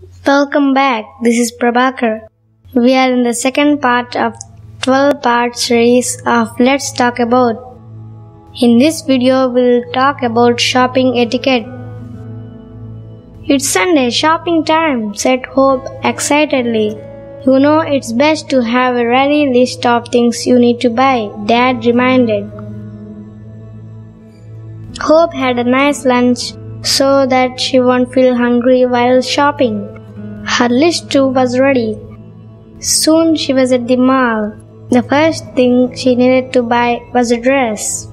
Welcome back. This is Prabhakar. We are in the second part of 12 part series of Let's Talk About. In this video, we'll talk about shopping etiquette. It's Sunday shopping time, said Hope excitedly. You know it's best to have a ready list of things you need to buy, Dad reminded. Hope had a nice lunch so that she won't feel hungry while shopping. Her list too was ready. Soon she was at the mall. The first thing she needed to buy was a dress.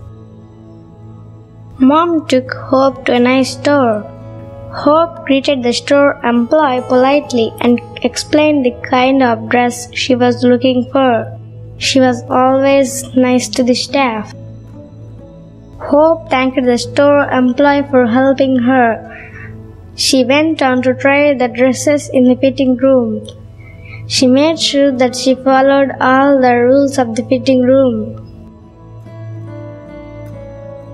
Mom took Hope to a nice store. Hope greeted the store employee politely and explained the kind of dress she was looking for. She was always nice to the staff. Hope thanked the store employee for helping her. She went on to try the dresses in the fitting room. She made sure that she followed all the rules of the fitting room.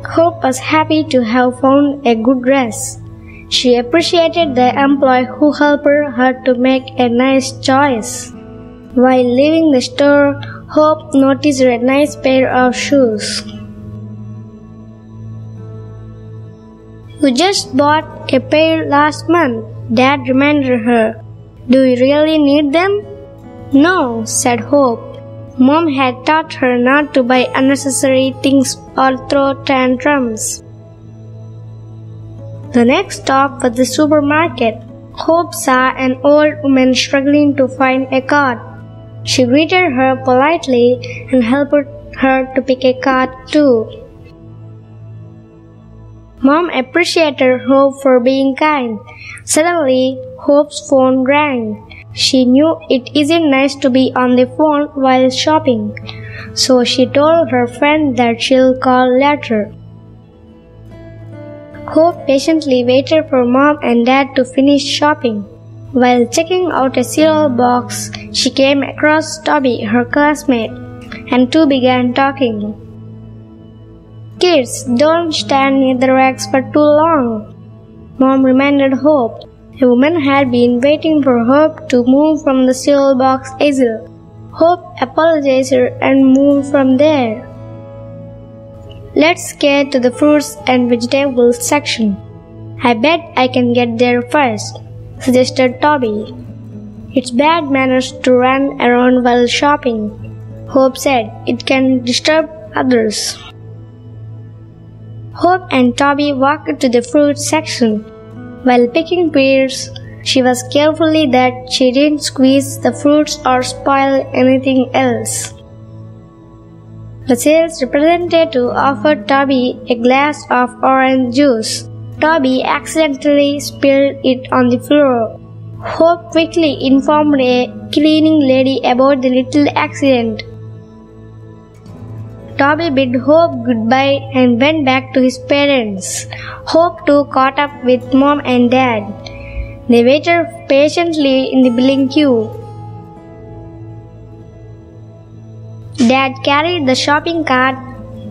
Hope was happy to have found a good dress. She appreciated the employee who helped her to make a nice choice. While leaving the store, Hope noticed a nice pair of shoes. You just bought a pair last month, Dad reminded her. Do you really need them? No, said Hope. Mom had taught her not to buy unnecessary things or throw tantrums. The next stop was the supermarket. Hope saw an old woman struggling to find a card. She greeted her politely and helped her to pick a card too. Mom appreciated Hope for being kind. Suddenly, Hope's phone rang. She knew it isn't nice to be on the phone while shopping, so she told her friend that she'll call later. Hope patiently waited for mom and dad to finish shopping. While checking out a cereal box, she came across Toby, her classmate, and two began talking. Kids, don't stand near the racks for too long. Mom reminded Hope. The woman had been waiting for Hope to move from the cereal box easel. Hope apologized and moved from there. Let's get to the fruits and vegetables section. I bet I can get there first, suggested Toby. It's bad manners to run around while shopping, Hope said. It can disturb others. Hope and Toby walked to the fruit section. While picking pears, she was careful that she didn't squeeze the fruits or spoil anything else. The sales representative offered Toby a glass of orange juice. Toby accidentally spilled it on the floor. Hope quickly informed a cleaning lady about the little accident. Toby bid Hope goodbye and went back to his parents. Hope too caught up with mom and dad. They waited patiently in the billing queue. Dad carried the shopping cart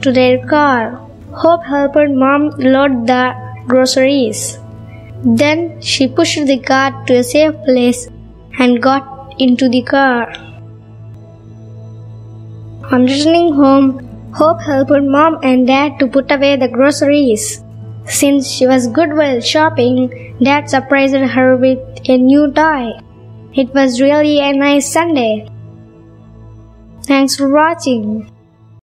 to their car. Hope helped mom load the groceries. Then she pushed the cart to a safe place and got into the car. On returning home, Hope helped mom and dad to put away the groceries. Since she was good while shopping, dad surprised her with a new toy. It was really a nice Sunday. Thanks for watching.